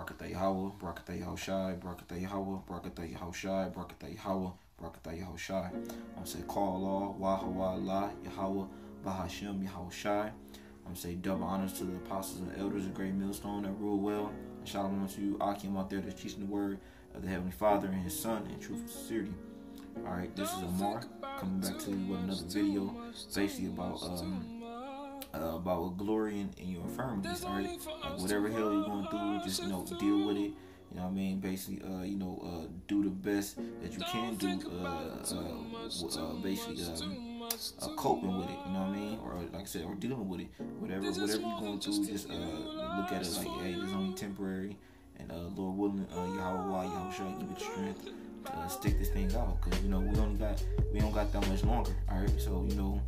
Barakatah Yahweh, Barakatah Yahushai, Barakatah Yahweh, Barakatah Yahushai, Barakatah Yahweh, Barakatah Yahushai. I'm say call Allah, Wahawa Allah, Yahweh, Bahashem, Yahushai. I'm say double honors to the apostles and elders of Great Millstone that rule well. And shalom to you, Akim out there that's teaching the word of the Heavenly Father and His Son in truth and sincerity. Alright, this is Amar coming back to you with another video basically about um uh, about glory in, in your infirmities, all right? Like whatever hell you're going through, just you know, deal with it. You know what I mean? Basically, uh, you know, uh, do the best that you can do. Uh, uh, uh basically, um, uh, coping with it. You know what I mean? Or like I said, or dealing with it. Whatever, whatever you're going through, just uh, look at it like, hey, it's only temporary. And uh, Lord willing, uh, Yahweh, Yahweh, shall give you strength to uh, stick this thing out. Cause you know we only got we don't got that much longer. All right, so you know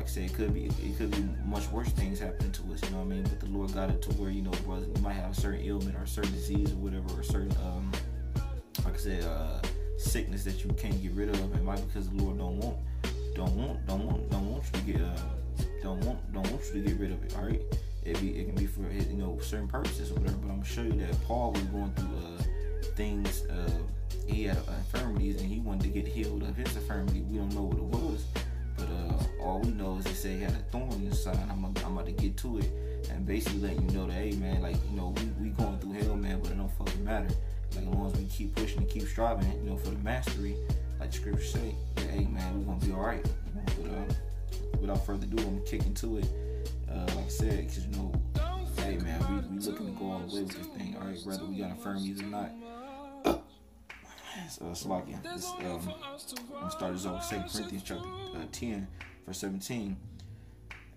like I said, it could be it could be much worse things happening to us. You know what I mean? But the Lord got it to where you know, brother, you might have a certain ailment or a certain disease or whatever, or certain um, like I said, uh, sickness that you can't get rid of. It might because the Lord don't want, don't want, don't want, don't want you to get, uh, don't want, don't want you to get rid of it. All right? It be it can be for you know certain purposes or whatever. But I'm gonna show you that Paul was going through uh, things. Uh, he had infirmities and he wanted to get healed of his infirmity. We don't know what it was but uh, all we know is they say he had a thorn in his side. I'm, I'm about to get to it and basically let you know that, hey man, like, you know, we, we going through hell, man, but it don't fucking matter. Like, as long as we keep pushing and keep striving, you know, for the mastery, like the scriptures say, that, hey man, we're gonna be all right. But uh, without further ado, I'm kicking to it. Uh, like I said, because, you know, hey man, we, we looking to go all the way with this thing, all right, whether we got infirmities or not uh, Slovakia. This, um, I'm starting this off 2 Corinthians chapter uh, 10, verse 17.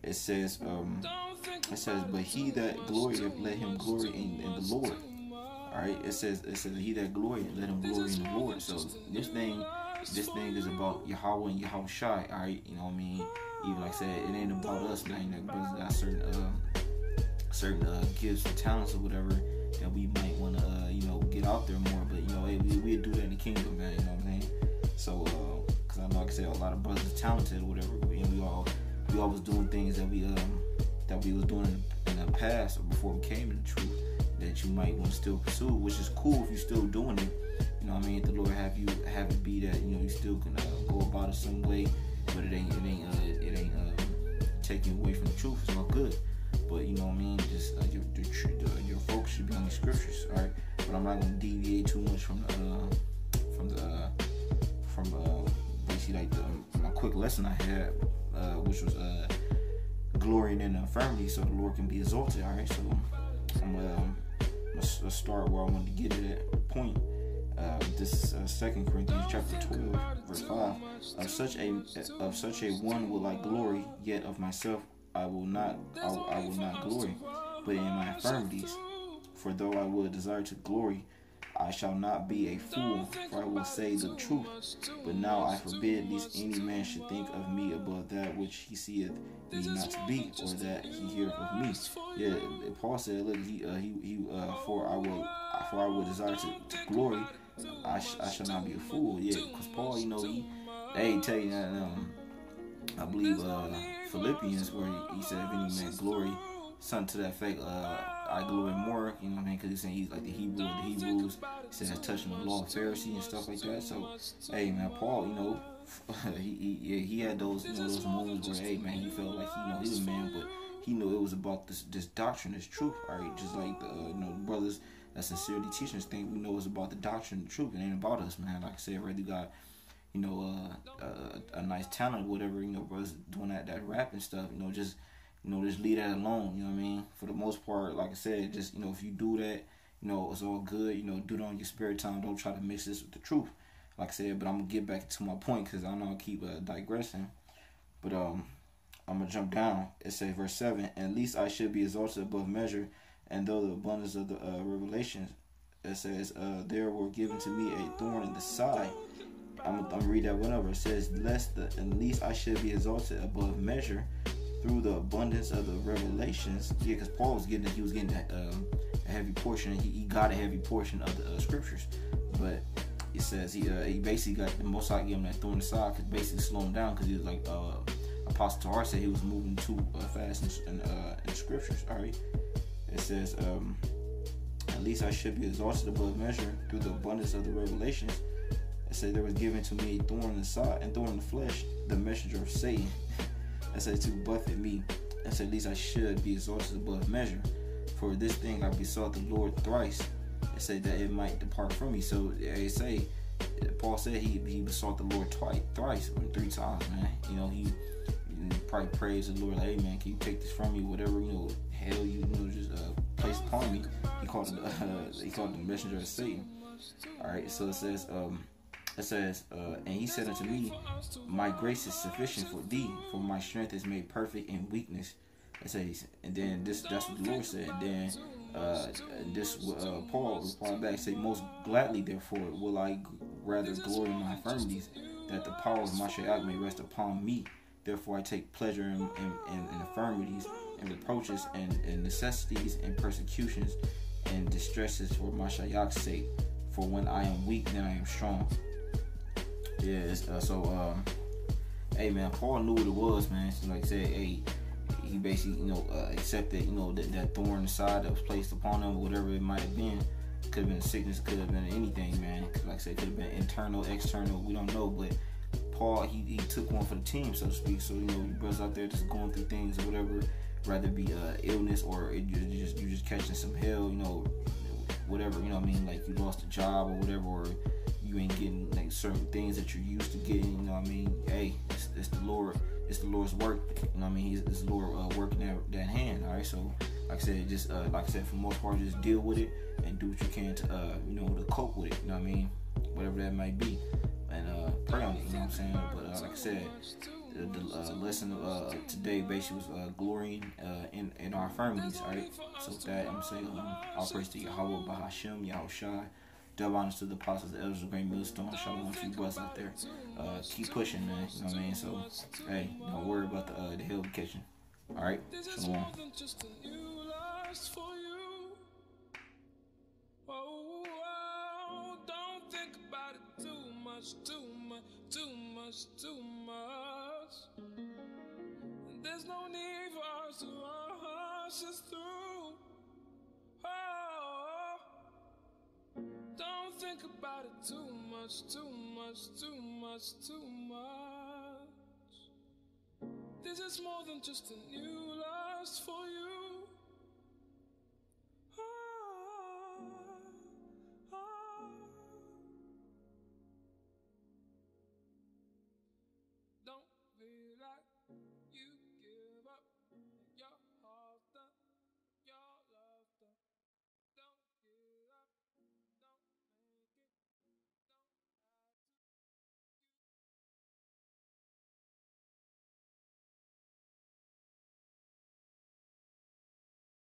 It says, um, it says, but he that glorieth, let him glory in, in the Lord. All right. It says, it says, he that glory, let him glory in the Lord. So this thing, this thing is about Yahweh and Yahweh Shai. All right. You know what I mean? Even like I said, it ain't about us, man. Like brothers got certain, uh, certain uh, gifts and talents or whatever that we might want to, uh, you know, get out there more. But you know, hey, we we do that in the kingdom, man. You know what I'm saying? So, uh, cause I know, like I said, a lot of brothers are talented or whatever. And we all we always doing things that we um that we was doing in, the past or before we came to the truth that you might want to still pursue, which is cool if you're still doing it. You know what I mean? If the Lord have you have it be that you know you still can uh, go about it some way, but it ain't it ain't uh, it ain't uh, taking away from the truth. It's all good. But you know what I mean? Just uh, your, your, your focus should be on the scriptures, all right? But I'm not gonna deviate too much from the uh, from the uh, from uh, basically like the, my quick lesson I had, uh, which was uh, glorying in the infirmity, so the Lord can be exalted. All right, so I'm um, let's, let's start where I want to get to that point. Uh, this uh, Second Corinthians chapter 12, verse 5. Of such a of such a one will I glory, yet of myself I will not I, I will not glory, but in my infirmities. For though I would desire to glory, I shall not be a fool, for I will say the truth. But now I forbid lest any man should think of me above that which he seeth me not to be, or that he heareth of me. Yeah, Paul said, look, he uh, he he uh, for I will for I will desire to, to glory, I, sh- I shall not be a fool. Yeah, because Paul, you know, he they tell you that um, I believe uh Philippians where he, said, if any man glory, something to that effect, uh, I glory more, you know what I mean? Because he's saying he's like the Hebrew of the Hebrews. He says touching the law of Pharisee and stuff like that. So, hey, man, Paul, you know, he, he, he had those, you know, those moments where, hey, man, he felt like, you know, he was a man, but he knew it was about this, this doctrine, this truth, all right? Just like, the, uh, you know, the brothers that sincerely teaching this thing, we know it's about the doctrine, the truth. It ain't about us, man. Like I said, you got you know, uh, uh, nice talent, whatever, you know, brothers doing that, that rap and stuff, you know, just, you know, just leave that alone, you know what I mean? For the most part, like I said, just, you know, if you do that, you know, it's all good, you know, do it on your spare time. Don't try to mix this with the truth. Like I said, but I'm to get back to my point because I know I keep uh, digressing. But um, I'm to jump down. It says, verse 7 At least I should be exalted above measure, and though the abundance of the uh, revelations, it says, uh, there were given to me a thorn in the side I'm, gonna read that whenever it says, "Lest the at least I should be exalted above measure through the abundance of the revelations." Yeah, because Paul was getting he was getting a, um, a heavy portion. He, he, got a heavy portion of the uh, scriptures, but it says he uh, he basically got the most I him that thorn aside because basically slow him down because he was like uh, Apostle Tahar said he was moving too uh, fast in, uh, in scriptures. All right, it says. Um, at at least I should be exalted above measure through the abundance of the revelations. I said there was given to me a thorn in the side and thorn in the flesh, the messenger of Satan. I said to buffet me. I said at least I should be exalted above measure. For this thing I besought the Lord thrice. I said that it might depart from me. So they say Paul said he he besought the Lord twice, thrice, or three times, man. You know, he, probably praised the Lord, like, hey man, can you take this from me? Whatever, you know, hell you, you know, just uh, place upon me. He called it uh, he called the messenger of Satan. Alright, so it says, um, it says, uh, and he said unto me, My grace is sufficient for thee, for my strength is made perfect in weakness. It says, and then this that's what the Lord said. And then uh, this uh, Paul replied back, say, Most gladly, therefore, will I rather glory in my infirmities, that the power of my Mashiach may rest upon me. Therefore, I take pleasure in, in, in, in infirmities and reproaches and, and, necessities and persecutions and distresses for my Mashiach's sake. For when I am weak, then I am strong. Yeah, uh, so, um, hey, man, Paul knew what it was, man. So, like I said, hey, he basically, you know, uh, accepted, you know, that, that thorn in the side that was placed upon him, whatever it might have been. Could have been sickness, could have been anything, man. Like I said, could have been internal, external, we don't know. But Paul, he, he took one for the team, so to speak. So, you know, you brothers out there just going through things or whatever, rather be uh, illness or it, you just you just catching some hell, you know, whatever, you know what I mean? Like you lost a job or whatever, or you ain't getting like certain things that you're used to getting, you know what I mean? Hey, it's, it's the Lord it's the Lord's work. You know what I mean? He's, it's the Lord uh, working that, that hand. All right. So, like I said, just uh, like I said, for most part, just deal with it and do what you can to, uh, you know, to cope with it. You know what I mean? Whatever that might be, and uh, pray on it. You know what I'm saying? But uh, like I said, the, the uh, lesson uh, today basically was uh, glorying uh, in in our infirmities. All right. So with that, I'm saying um, all praise to Yahweh Bahashim Yahweh Shai. Double honors to the apostles, the elders of Great Millstone. Shalom to you brothers out there. Uh, keep pushing, man. You know what I mean? So, hey, don't worry about the uh, the hell catching. All right, shalom. Too much, too much, too much. There's no need for us to rush us through. Too much, too much, too much, too much. This is more than just a new lust for you.